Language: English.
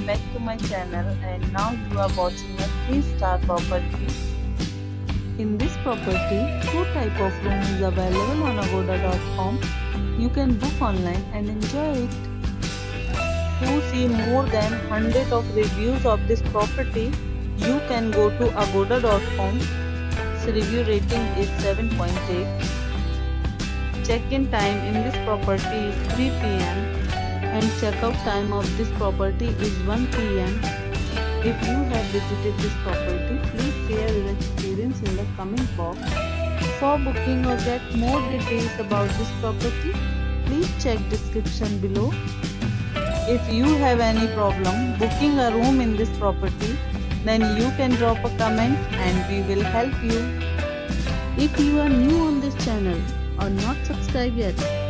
welcome back to my channel and now you are watching a 3 star property. In this property, two type of room is available on agoda.com. You can book online and enjoy it. To see more than 100 of reviews of this property, you can go to agoda.com. Its review rating is 7.8. Check-in time in this property is 3 pm and checkout time of this property is 1 pm. If you have visited this property, please share your experience in the comment box. For booking or get more details about this property, please check description below. If you have any problem booking a room in this property, then you can drop a comment and we will help you. If you are new on this channel or not subscribed yet,